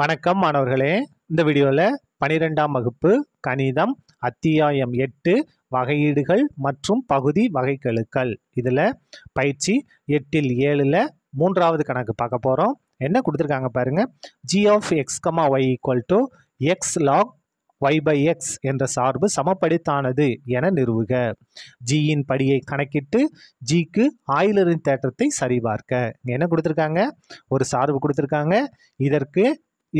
வணக்கம் மாணவர்களே. இந்த வீடியோவில் பனிரெண்டாம் வகுப்பு கணிதம் அத்தியாயம் எட்டு வகையீடுகள் மற்றும் பகுதி வகைக்கெழுக்கள். இதில் பயிற்சி எட்டில் ஏழில் மூன்றாவது கணக்கு பார்க்க போகிறோம் என்ன கொடுத்துருக்காங்க பாருங்கள் G of x comma y equal to x log y by x என்ற சார்பு சமப்படித்தானது என நிறுவுக. ஜியின் படியை கணக்கிட்டு ஜிக்கு ஆயிலரின் தேற்றத்தை சரிபார்க்க. என்ன கொடுத்துருக்காங்க? ஒரு சார்பு கொடுத்துருக்காங்க. இதற்கு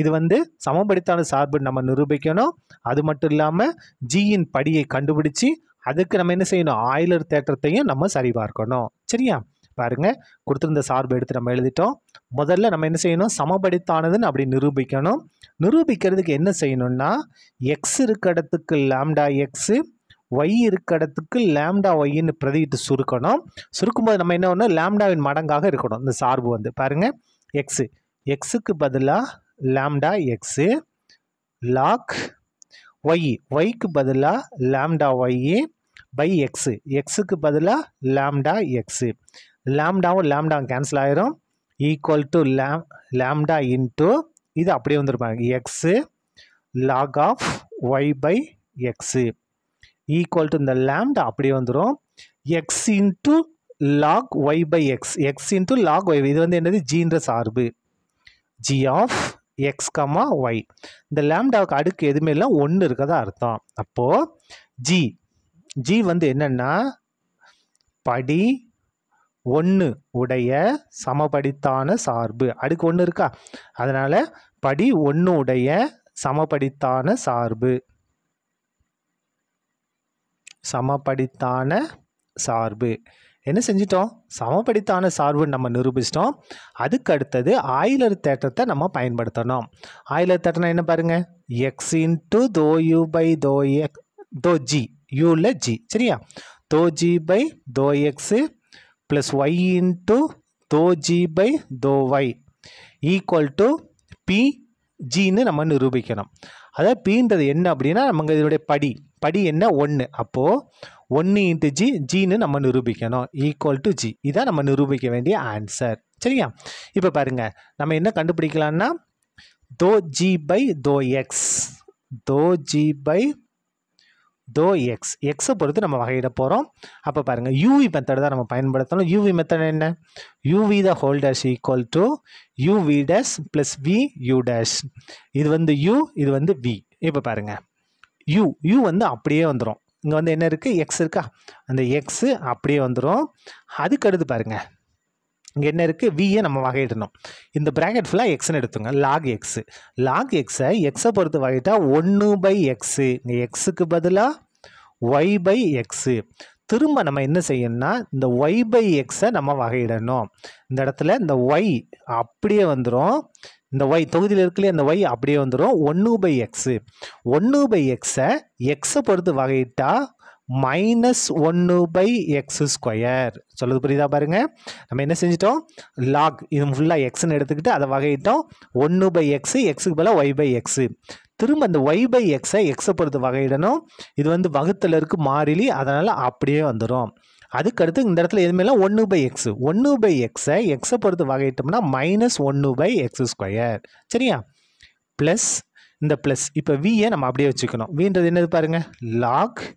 இது வந்து சமப்படுத்தான சார்பு நம்ம நிரூபிக்கணும். அது மட்டும் இல்லாமல் ஜியின் படியை கண்டுபிடிச்சி அதுக்கு நம்ம என்ன செய்யணும்? ஆயிலர் தேற்றத்தையும் நம்ம சரிபார்க்கணும். சரியா? பாருங்க. கொடுத்துருந்த சார்பு எடுத்து நம்ம எழுதிட்டோம். முதல்ல நம்ம என்ன செய்யணும்? சமபடித்தானதுன்னு அப்படி நிரூபிக்கணும். நிரூபிக்கிறதுக்கு என்ன செய்யணும்னா எக்ஸ் இருக்க இடத்துக்கு லேம்டா எக்ஸு ஒய் இருக்க இடத்துக்கு லேம்டா ஒய்ன்னு பிரதிட்டு சுருக்கணும். சுருக்கும்போது நம்ம என்ன பண்ணணும்? லேம்டாவின் மடங்காக இருக்கணும். இந்த சார்பு வந்து. பாருங்கள் எக்ஸு எக்ஸுக்கு பதிலாக லேம்டா எக்ஸு லாக் ஒய் ஒய்க்கு பதிலாக லேம்டா ஒய்யு பை எக்ஸு எக்ஸுக்கு பதிலாக லேம்டா எக்ஸு லேம்டாவும் லேம்டாவும் கேன்சல் ஆயிரும். ஈக்குவல் டு லேம் லேம்டா இன்ட்டு இது அப்படியே வந்துருப்பாங்க. X log of y by x equal to இந்த லேம்டா அப்படியே வந்துடும் x into log y by x x into log y இது வந்து என்னது? ஜீன்ற சார்பு. G of x comma y இந்த லேம்டாவுக்கு அடுக்கு எதுவுமே இல்லை ஒன்று இருக்கதா அர்த்தம். அப்போது ஜி ஜி வந்து என்னென்னா படி ஒன்று உடைய சமபடித்தான சார்பு. அடுக்கு ஒன்று இருக்கா? அதனால் படி ஒன்று உடைய சமபடித்தான சார்பு. சமபடித்தான சார்பு. என்ன செஞ்சிட்டோம்? சமபடித்தான சார்புன்னு நம்ம நிரூபிச்சிட்டோம். அதுக்கு அடுத்தது ஆயிலர் தேற்றத்தை நம்ம பயன்படுத்தணும். ஆயிலர் தேற்றம்னா என்ன பாருங்க? எக்ஸ் இன்ட்டு தோ யூ பை தோ எக் தோ ஜி யூவில் ஜி சரியா? தோ ஜி பை தோ எக்ஸு ப்ளஸ் ஒய் இன்ட்டு தோ ஜி பை தோ ஒய் ஈக்குவல் டு பி ஜின்னு நம்ம நிரூபிக்கணும். அதாவது பீன்றது என்ன அப்படின்னா நமக்கு இதனுடைய படி. படி என்ன? ஒன்று அப்போது ஒன்று இன்ட்டு ஜி ஜின்னு நம்ம நிரூபிக்கணும். ஈக்குவல் டு ஜி இதான் நம்ம நிரூபிக்க வேண்டிய ஆன்சர் சரியா? இப்போ பாருங்கள் நம்ம என்ன கண்டுபிடிக்கலான்னா do g by do x do g by do x எக்ஸை பொறுத்து நம்ம வகையிட போகிறோம் அப்போ பாருங்கள் யூவி மெத்தடை தான் நம்ம பயன்படுத்தணும். யூவி மெத்தட் என்ன? UV the whole dash equal to UV dash plus V U dash இது வந்து யூ இது வந்து வி இப்போ பாருங்கள் யூ யூ வந்து அப்படியே வந்துடும் இங்கே வந்து என்ன இருக்குது எக்ஸ் இருக்கா? அந்த எக்ஸு அப்படியே வந்துடும் அதுக்கு அடுத்து பாருங்கள் இங்கே என்ன இருக்குது வியை நம்ம வகையிடணும். இந்த ப்ராக்கெட் ஃபுல்லாக எக்ஸ்னு எடுத்துங்க லாக் எக்ஸு லாக் எக்ஸை எக்ஸை பொறுத்து வகைட்டால் ஒன்று பை எக்ஸு இங்கே எக்ஸுக்கு பதிலாக ஒய் பை எக்ஸு திரும்ப நம்ம என்ன செய்யணும்னா இந்த ஒய் பை எக்ஸை நம்ம வகையிடணும். இந்த இடத்துல இந்த ஒய் அப்படியே வந்துடும் இந்த ஒய் தொகுதியில் இருக்குல்லையே அந்த ஒய் அப்படியே வந்துடும் ஒன்று பை எக்ஸு ஒன்று பை எக்ஸை எக்ஸை பொறுத்து வகையிட்டால் மைனஸ் ஒன்று பை எக்ஸ் ஸ்கொயர் சொல்லுது புரியுதா பாருங்கள் நம்ம என்ன செஞ்சிட்டோம்? லாக் இது ஃபுல்லாக எக்ஸ்ன்னு எடுத்துக்கிட்டு அதை வகையிட்டோம். ஒன்று பை எக்ஸு எக்ஸுக்கு பதிலாக ஒய் பை எக்ஸு திரும்ப அந்த ஒய் பை எக்ஸை எக்ஸை பொறுத்து வகையிடணும். இது வந்து வகுத்தில் இருக்கு மாறிலி அதனால் அப்படியே வந்துடும் அதுக்கடுத்து இந்த இடத்துல எதுவுமேலாம் ஒன்று பை எக்ஸு ஒன்று பை எக்ஸை எக்ஸை பொறுத்து வகையிட்டோம்னா மைனஸ் ஒன்று பை எக்ஸ் ஸ்கொயர் சரியா? ப்ளஸ் இந்த ப்ளஸ் இப்போ வியை நம்ம அப்படியே வச்சுக்கணும். வின்றது என்னது பாருங்கள் லாக்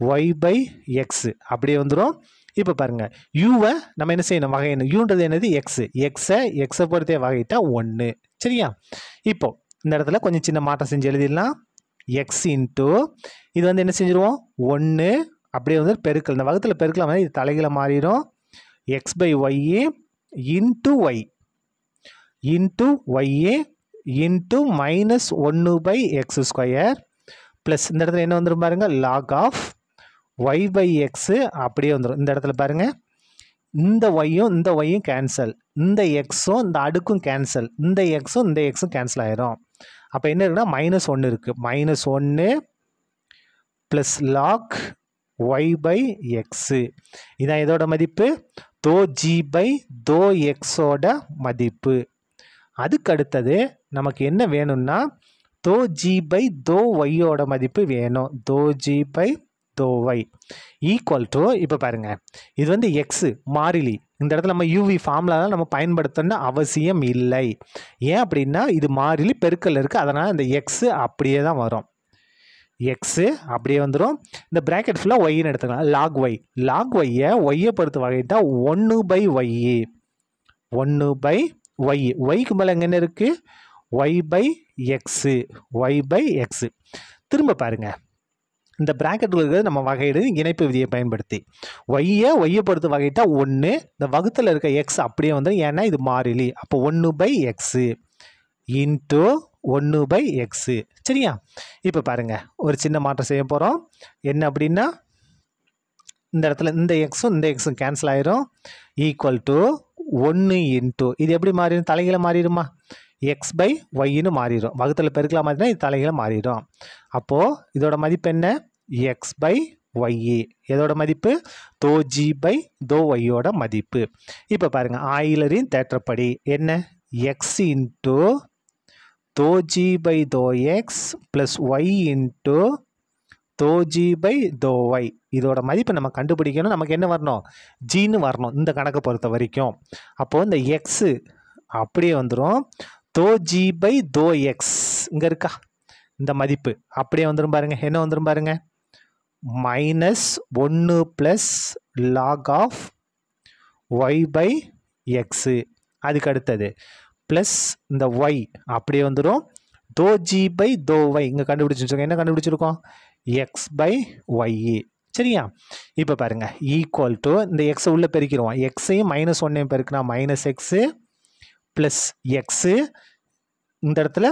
ஒய் பை எக்ஸு அப்படியே வந்துடும் இப்போ பாருங்கள் யூவை நம்ம என்ன செய்யணும்? வகையணும். யூன்றது என்னது? எக்ஸு எக்ஸை எக்ஸை பொறுத்தே வகையிட்டா ஒன்று. சரியா? இப்போ இந்த இடத்துல கொஞ்சம் சின்ன மாற்றம் செஞ்சு எழுதிடலாம். எக்ஸ் இன்ட்டு இது வந்து என்ன செஞ்சுருவோம்? ஒன்று அப்படியே வந்து பெருக்கல். இந்த வகுத்தில் பெருக்கலாம் வந்து இது தலைகளை மாறிடும். X by YA into y into YA into minus ஒன்று பை எக்ஸ் ஸ்கொயர் ப்ளஸ் இந்த இடத்துல என்ன வந்துடும் பாருங்கள் log of y by x அப்படியே வந்துடும் இந்த இடத்துல பாருங்கள் இந்த ஒய்யும் இந்த ஒய்யும் கேன்சல் இந்த எக்ஸும் இந்த அடுக்கும் கேன்சல் இந்த எக்ஸும் இந்த எக்ஸும் கேன்சல் ஆயிரும். அப்போ என்ன இருக்குன்னா? மைனஸ் ஒன்று இருக்குது மைனஸ் ஒன்று plus log y by x இதான் இதோட மதிப்பு. தோ ஜி பை தோ எக்ஸோட மதிப்பு. அதுக்கு அடுத்தது நமக்கு என்ன வேணும்னா தோ ஜி பை தோ ஒய்யோட மதிப்பு வேணும். தோ ஜி பை தோ ஒய் ஈக்குவல் டு இப்போ பாருங்கள் இது வந்து எக்ஸு மாறிலி. இந்த இடத்துல நம்ம யூவி ஃபார்முலாலாம் நம்ம பயன்படுத்தணும்னு அவசியம் இல்லை. ஏன் அப்படின்னா இது மாறிலி பெருக்கல் இருக்குது அதனால் இந்த எக்ஸு அப்படியே தான் வரும். எக்ஸு அப்படியே வந்துடும் இந்த ப்ராக்கெட் ஃபுல்லாக ஒய்ன்னு எடுத்துக்கலாம். லாக் ஒய் லாக் ஒய்யை ஒய்யை பொறுத்த வகைட்டா ஒன்று பை ஒய்யு ஒன்று பை ஒய் ஒய்க்கு மேலே எங்கே என்ன இருக்குது y by x y by x திரும்ப பாருங்கள் இந்த ப்ராக்கெட்டில் இருக்கிறது நம்ம வகையிடு இணைப்பு விதியை பயன்படுத்தி. ஒய்யை ஒய்யை பொறுத்து வகையிட்டா ஒன்று இந்த வகுத்தில் இருக்க எக்ஸ் அப்படியே வந்துடும் ஏன்னா இது மாறிலி. அப்போ ஒன்று பை எக்ஸு இன்ட்டு ஒன்று பை எக்ஸு சரியா? இப்போ பாருங்கள் ஒரு சின்ன மாற்றம் செய்ய போகிறோம் என்ன அப்படின்னா இந்த இடத்துல இந்த எக்ஸும் இந்த எக்ஸும் கேன்சல் ஆயிரும். ஈக்குவல் டு ஒன்று இன்ட்டு இது எப்படி மாறிடும்? தலைகளை மாறிடுமா? எக்ஸ் பை ஒய்ன்னு மாறிடும். வகுத்தில் பெருக்கலாம் மாதிரினா இது தலைகளை மாறிடும். அப்போது இதோட மதிப்பு என்ன? எக்ஸ் பை ஒய்இ எதோட மதிப்பு? தோ ஜி பை தோ ஒய்யோட மதிப்பு. இப்போ பாருங்கள் ஆயிலரின் தேற்றப்படி என்ன? எக்ஸ் இன்ட்டு தோ ஜி பை தோ எக்ஸ் ப்ளஸ் ஒய் இன்ட்டு தோ ஜி பை தோ ஒய் இதோட மதிப்பை நம்ம கண்டுபிடிக்கணும். நமக்கு என்ன வரணும்? ஜின்னு வரணும். இந்த கணக்கை பொறுத்த வரைக்கும். அப்போது இந்த எக்ஸு அப்படியே வந்துடும் தோ ஜி பை தோ எக்ஸ் இங்கே இருக்கா? இந்த மதிப்பு. அப்படியே வந்துடும் பாருங்க. என்ன வந்துடும் பாருங்க? மைனஸ் ஒன்று plus log of y by x அதுக்கு அடுத்தது. ப்ளஸ் இந்த ஒய் அப்படியே வந்துடும் தோ ஜி பை தோ ஒய் இங்கே கண்டுபிடிச்சிருக்கோம் என்ன கண்டுபிடிச்சிருக்கோம்? எக்ஸ் பை ஒய்இ சரியா? இப்போ பாருங்கள் ஈக்குவல் டு இந்த எக்ஸை உள்ளே பெருக்கிடுவோம். எக்ஸையும் மைனஸ் ஒன்னையும் பெருக்கினா மைனஸ் எக்ஸு ப்ளஸ் எக்ஸு இந்த இடத்துல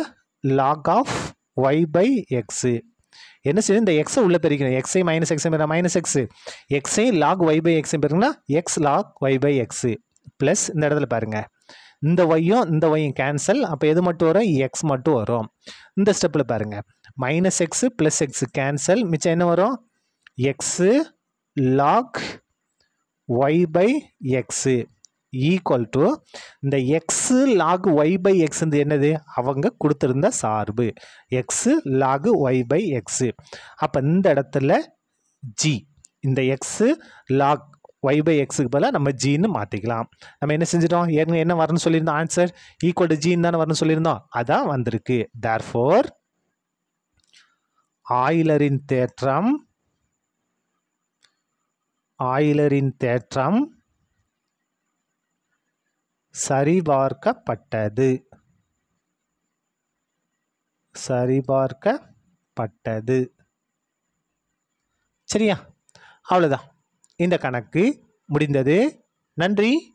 log of y by x என்ன செய்யும்? இந்த எக்ஸை உள்ளே பெருக்கணும் எக்ஸை மைனஸ் எக்ஸை பெற மைனஸ் எக்ஸு எக்ஸை லாக் ஒய் பை எக்ஸையும் பெருங்கன்னா x log y by x plus இந்த இடத்துல பாருங்கள் இந்த ஒய்யும் இந்த ஒய்யும் கேன்சல் அப்போ எது மட்டும் வரும்? எக்ஸ் மட்டும் வரும். இந்த ஸ்டெப்பில் பாருங்கள் minus x plus x cancel மிச்சம் என்ன வரும்? X log y by x equal to இந்த x log y by x என்னது? அவங்க கொடுத்துருந்த சார்பு. X log y by x அப்போ இந்த இடத்துல ஜி இந்த எக்ஸு லாக் ஒய் பை எக்ஸுக்கு பதிலாக நம்ம ஜீன்னு மாற்றிக்கலாம் நம்ம என்ன செஞ்சிட்டோம்? ஏற்கனவே என்ன வரணும்னு சொல்லியிருந்தோம்? ஆன்சர் ஈக்குவல் டு ஜீன் தானே வரணும்னு சொல்லியிருந்தோம்? அதான் வந்திருக்கு. தேர் ஃபோர் ஆயிலரின் தேற்றம் ஆயிலரின் தேற்றம் சரிபார்க்கப்பட்டது. சரிபார்க்கப்பட்டது. சரியா? அவ்வளோதான் இந்த கணக்கு முடிந்தது. நன்றி.